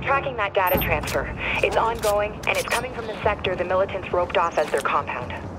I'm tracking that data transfer. It's ongoing, and it's coming from the sector the militants roped off as their compound.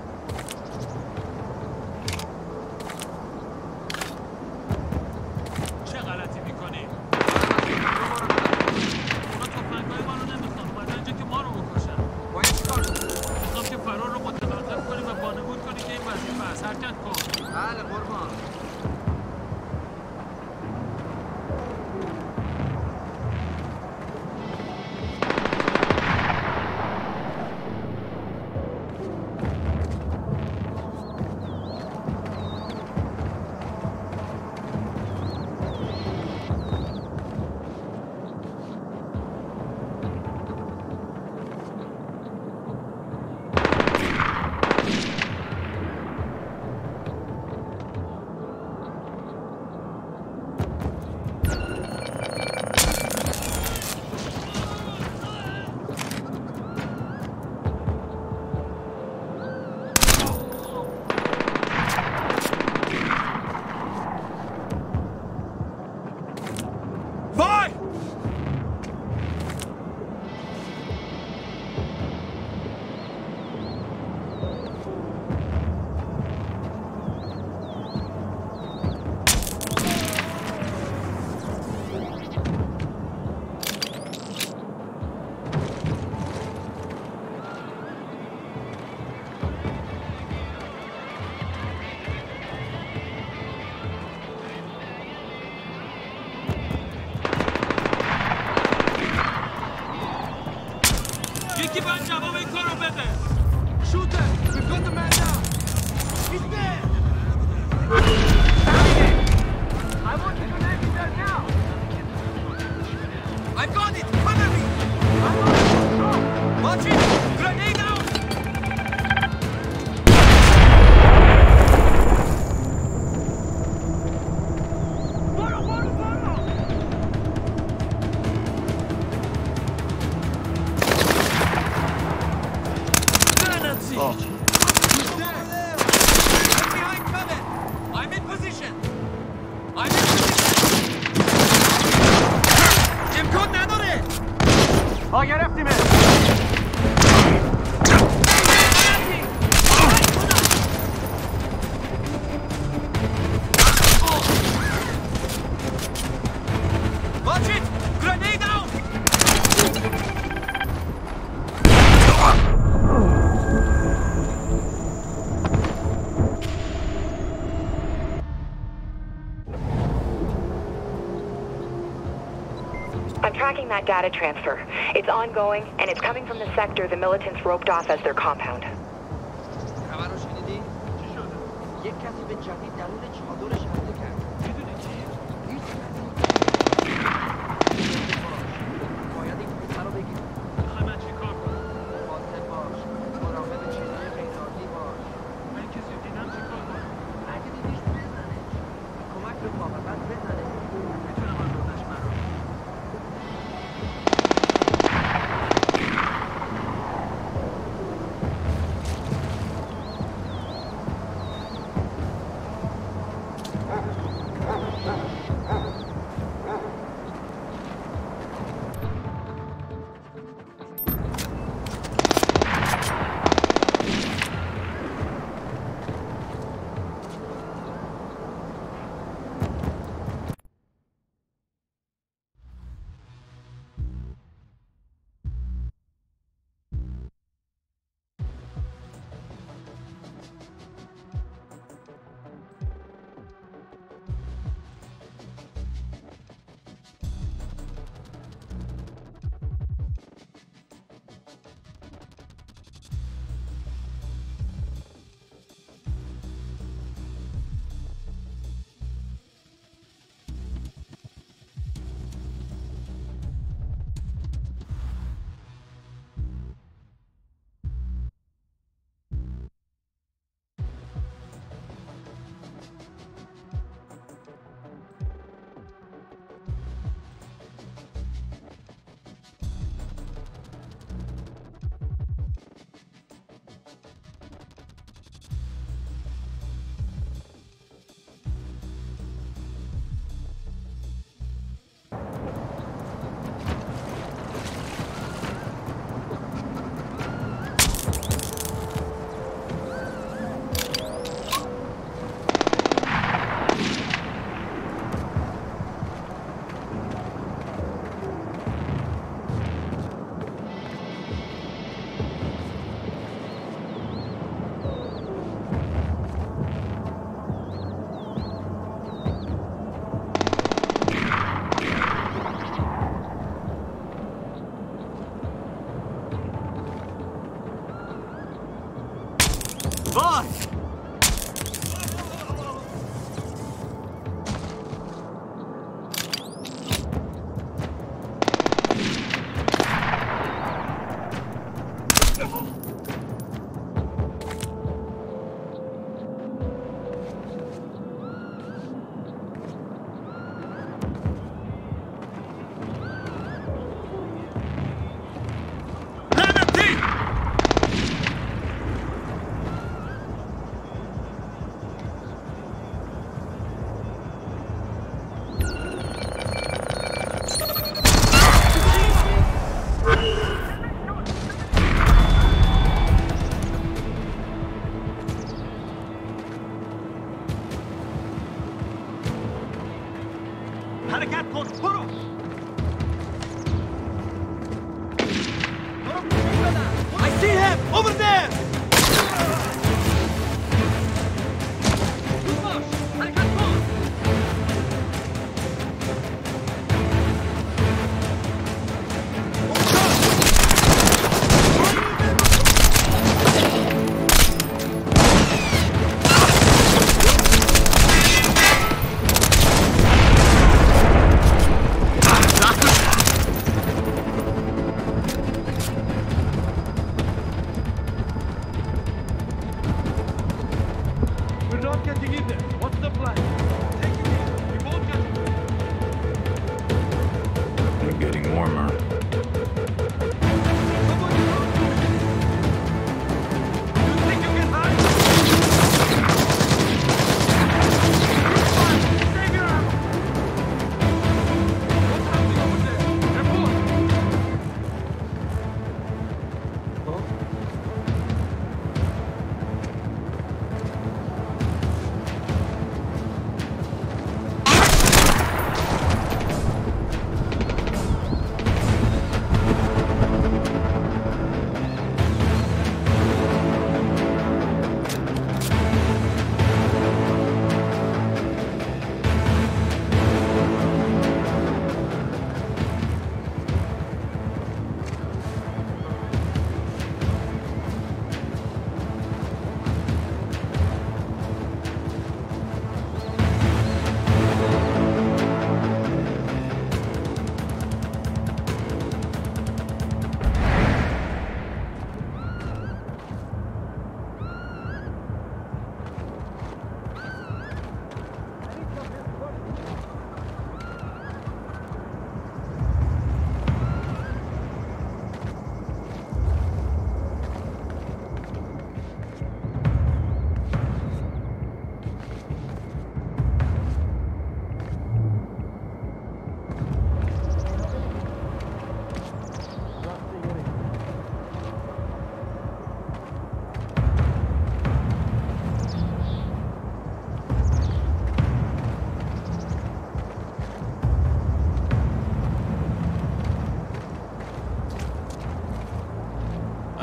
that data transfer. It's ongoing, and it's coming from the sector the militants roped off as their compound.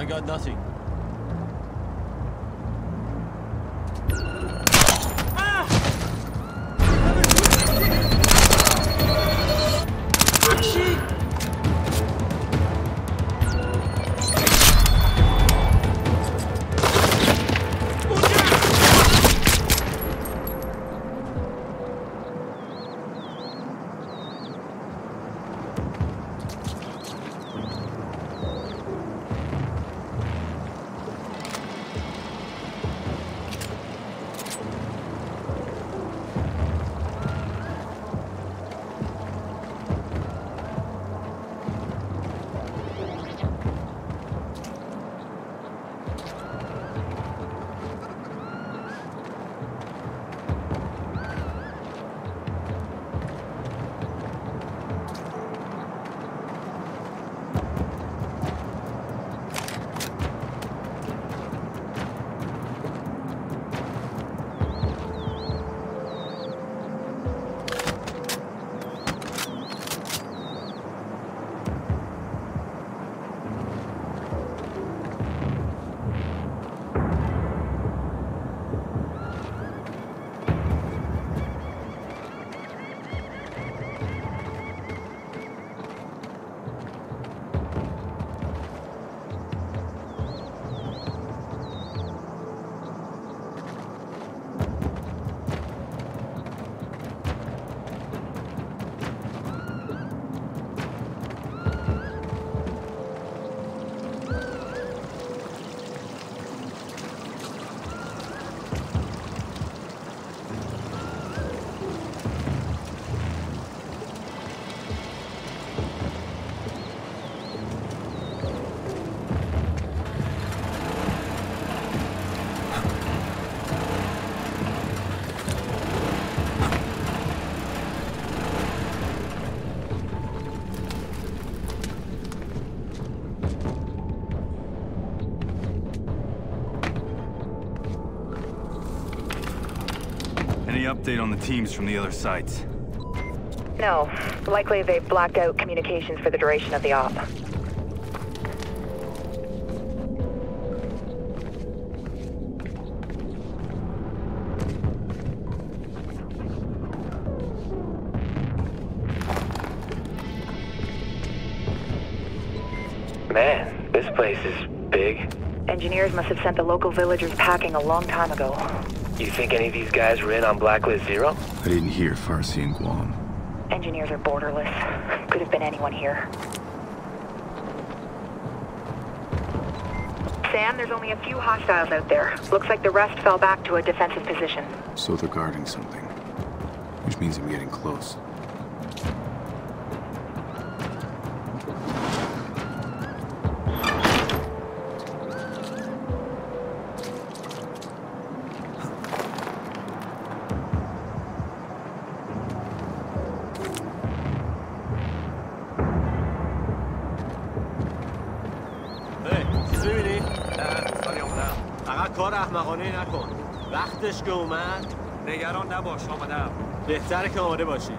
Got nothing. Update on the teams from the other sites? No. Likely they've blacked out communications for the duration of the op. Man, this place is big. Engineers must have sent the local villagers packing a long time ago. You think any of these guys were in on Blacklist Zero? I didn't hear Farsi and Guam. Engineers are borderless. Could have been anyone here. Sam, there's only a few hostiles out there. Looks like the rest fell back to a defensive position. So they're guarding something. Which means I'm getting close. وقتش که اومد نگران نباش آمدم بهتره که آماده باشی.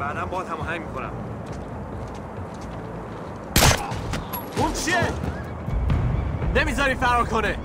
بعدا باید هماهنگ می‌کنم اون چیه؟ نمی‌ذاری فرار کنه.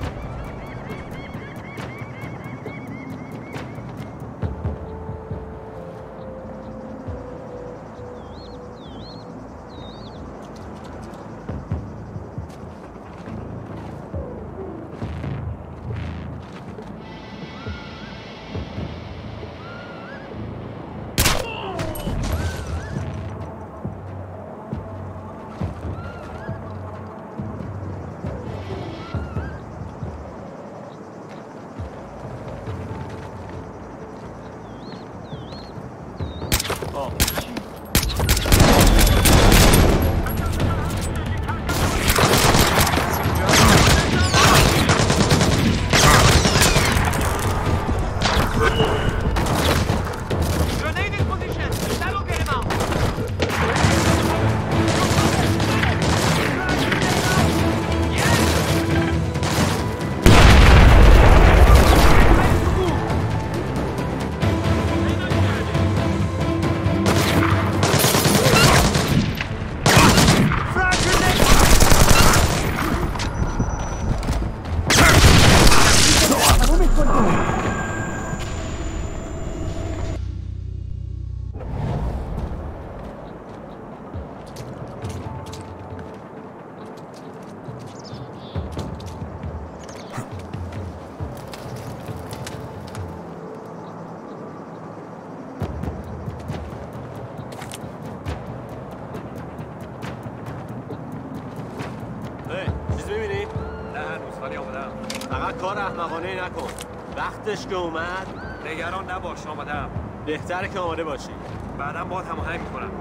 وقتش که اومد. نگران نباش آمدم بهتره که آماده باشی. بعدا باید هماهنگ می‌کنم.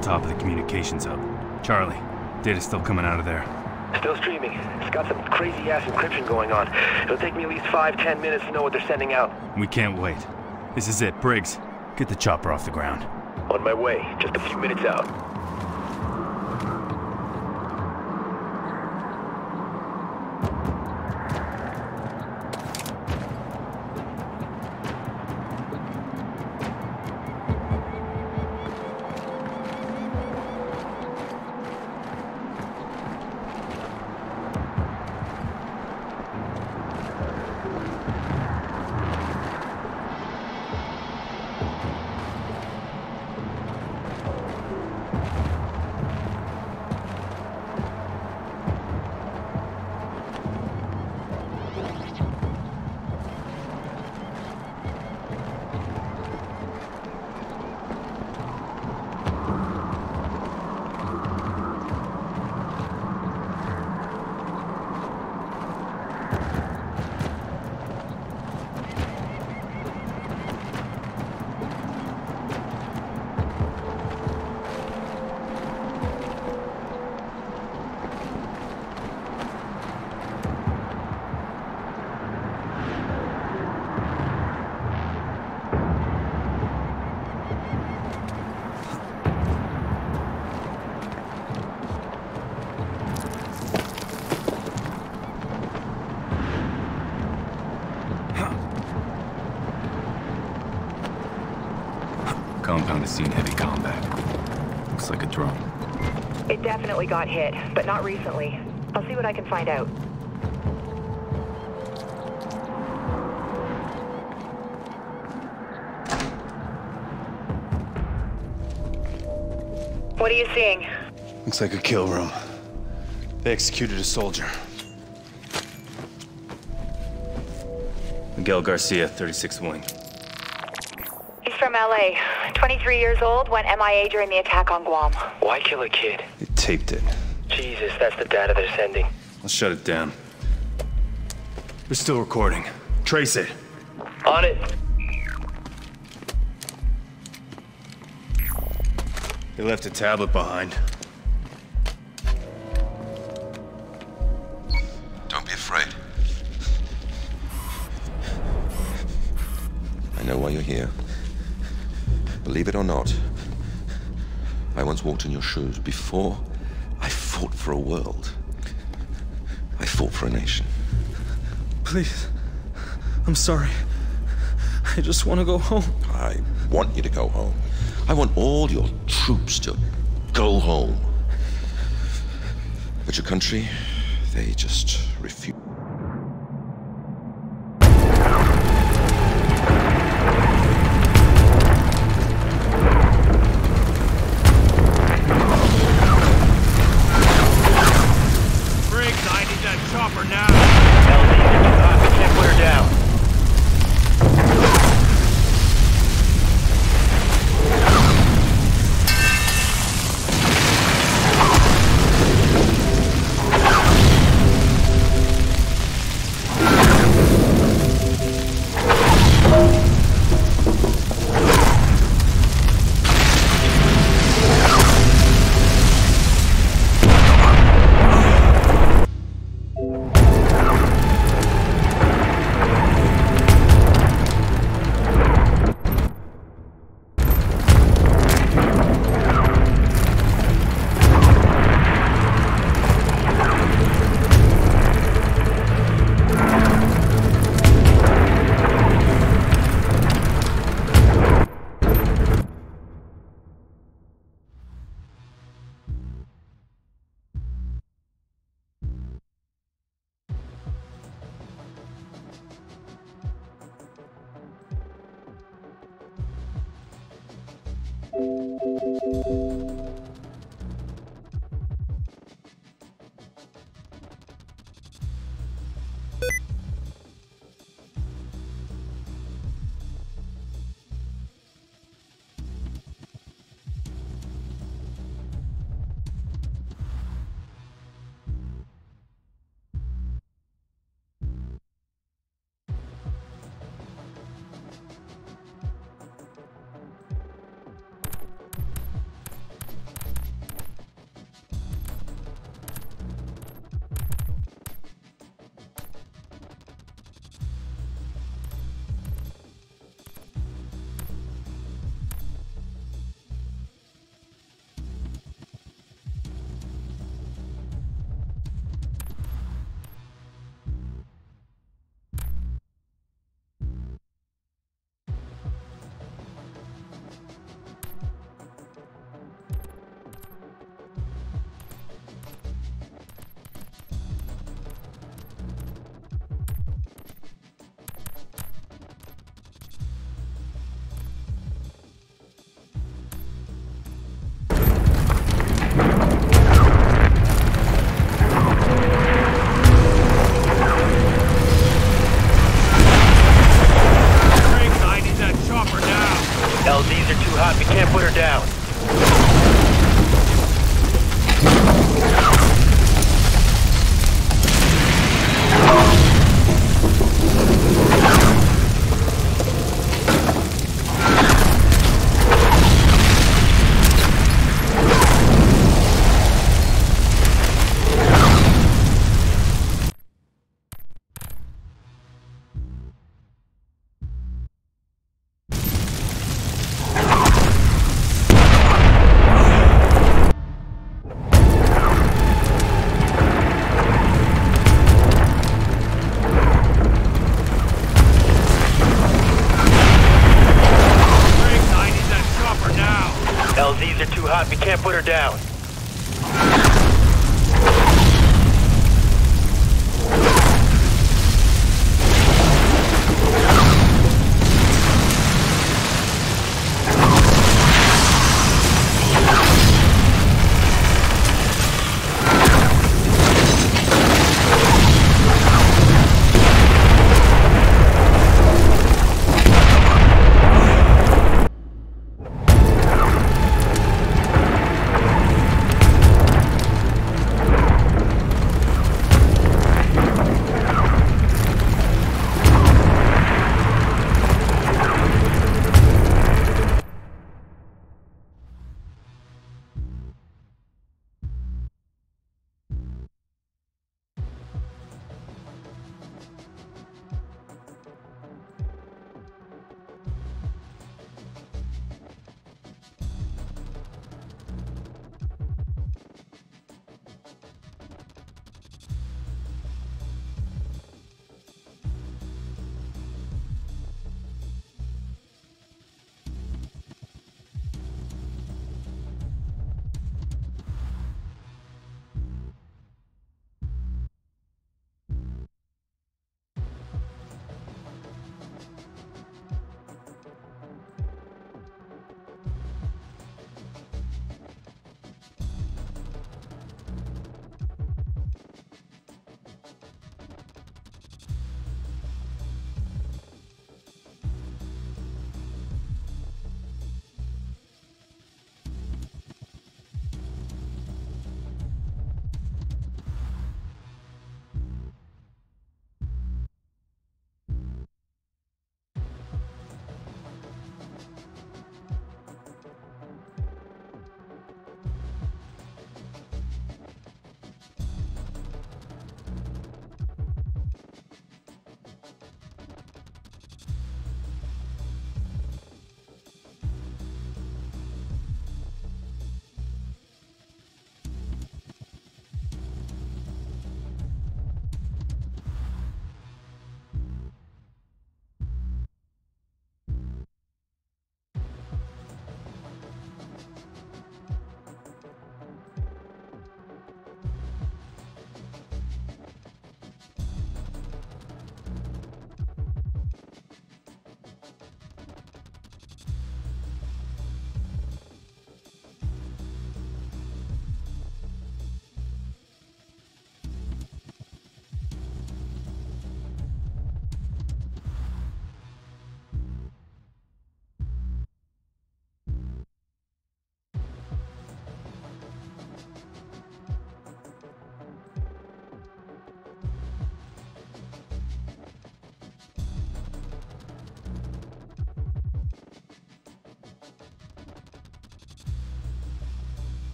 On top of the communications hub. Charlie, data's still coming out of there. Still streaming. It's got some crazy ass encryption going on. It'll take me at least five, ten minutes to know what they're sending out. We can't wait. This is it, Briggs. Get the chopper off the ground. On my way, just a few minutes out. Compound has seen heavy combat. Looks like a drone. It definitely got hit, but not recently. I'll see what I can find out. What are you seeing? Looks like a kill room. They executed a soldier. Miguel Garcia, 36 Wing. He's from LA. 23 years old, went MIA during the attack on Guam. Why kill a kid? They taped it. Jesus, that's the data they're sending. I'll shut it down. They're still recording. Trace it. On it. They left a tablet behind. Don't be afraid. I know why you're here. Believe it or not, I once walked in your shoes before I fought for a world. I fought for a nation. Please. I'm sorry. I just want to go home. I want you to go home. I want all your troops to go home. But your country, they just refuse. Chopper now. Down.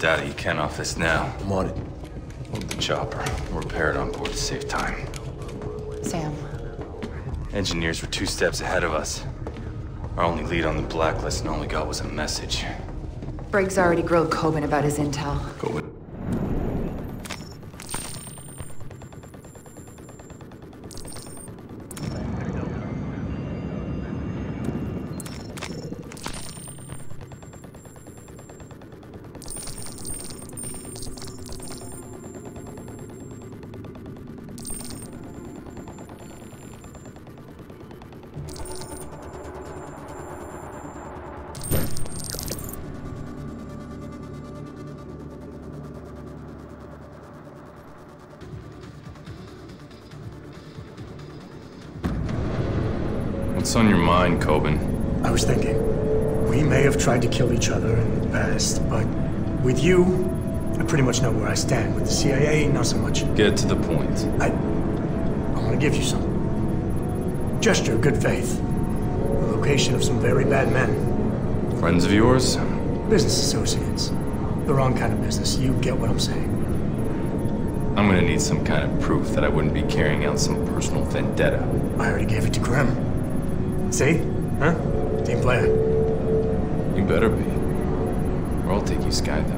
Well, whatever you can off this now. I'm on it. Move the chopper. We'll repair it on board to save time. Sam, Engineers were two steps ahead of us. Our only lead on the blacklist and all we got was a message. Briggs already grilled Kobin about his intel. Go each other in the past, but with you, I pretty much know where I stand. With the CIA, not so much. Get to the point. I... I want to give you some. Gesture of good faith. The location of some very bad men. Friends of yours? Business associates. The wrong kind of business. You get what I'm saying. I'm gonna need some kind of proof that I wouldn't be carrying out some personal vendetta. I already gave it to Grim. See? Huh? Team player. You better be. Or I'll take you skydiving.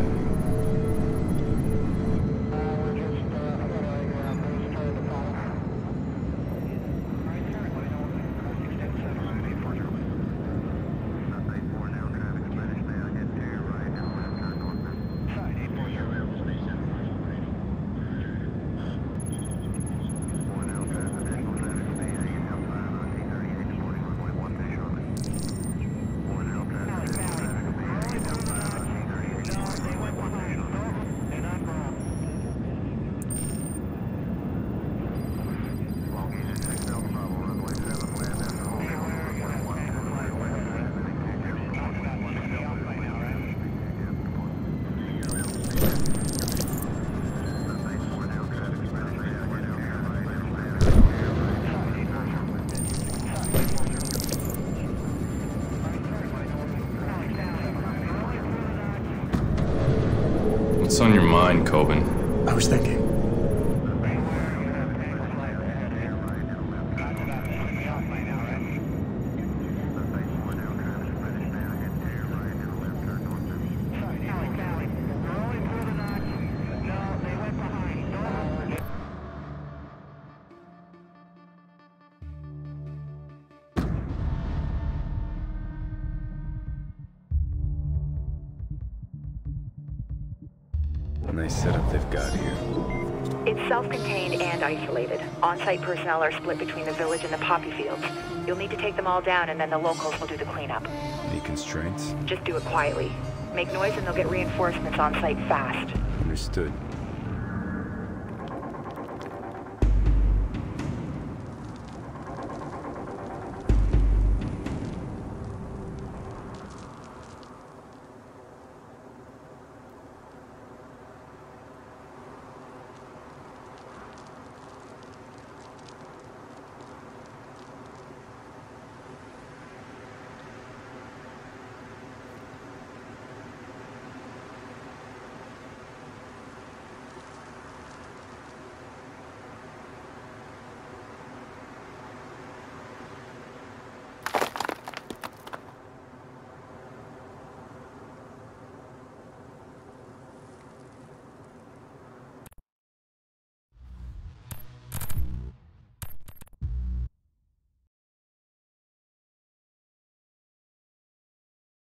On your mind, Kobin? I was thinking. On-site personnel are split between the village and the poppy fields. You'll need to take them all down and then the locals will do the cleanup. Any constraints? Just do it quietly. Make noise and they'll get reinforcements on site fast. Understood.